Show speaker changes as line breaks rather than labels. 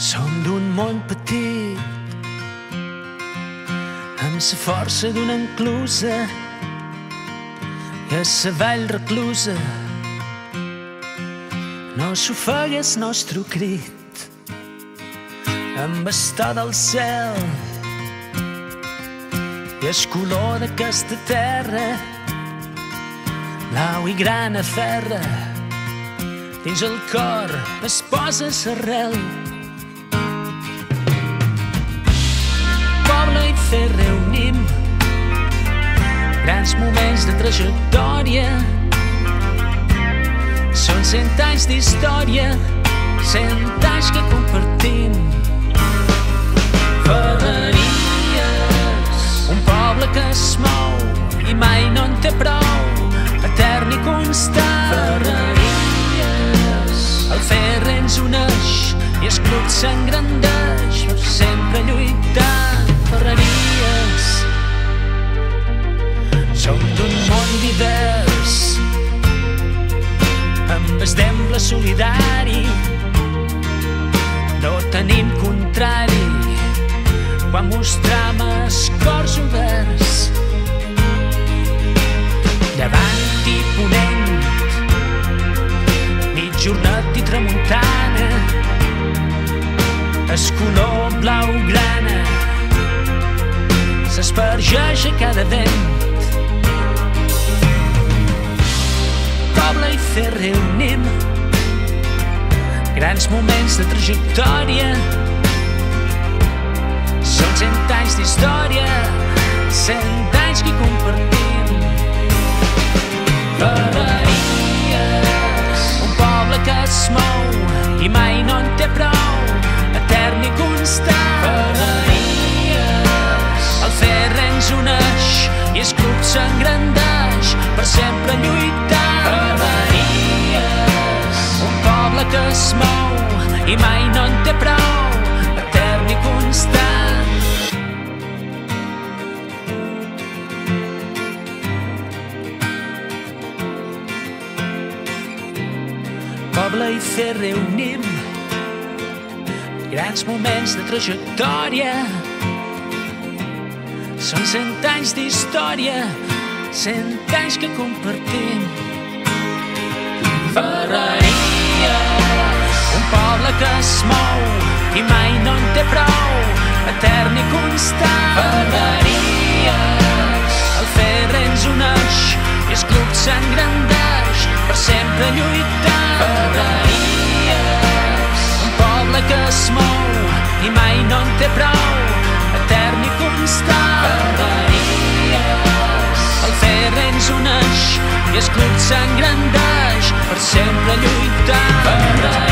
Som d'un món petit amb la força d'una enclusa i a la vall reclusa no s'ofega el nostre crit. Amb el del cel i el color d'aquesta terra blau i grana ferra. Dins el cor es posa l'arrel grans moments de trajectòria. Són cent anys d'història cent anys que compartim. Ferreries un poble que es mou i mai no en té prou. Etern i constant. Ferreries el ferre ens uneix i el club s'engrandeix per sempre lluitant. Ferreries temple solidari. No tenim contrari. Quan mostram els cors oberts llevant i ponent nit, jornat i tramuntana es color blau grana s'espargeix a cada vent. Poble i fer reunim grans moments de trajectòria. Són cent anys d'història cent i mai no en té prou etern i constant. Poble i fer reunim grans moments de trajectòria. Són cent anys d'història cent anys que compartim. Poble que es mou i mai no en té prou. Etern i constant. Ferreries. El ferre ens uneix i el club s'engrandeix per sempre lluitant. Ferreries. Un poble que es mou i mai no en té prou. Etern i constant. Ferreries. El ferre ens uneix i el club s'engrandeix per sempre lluitant. Ferreries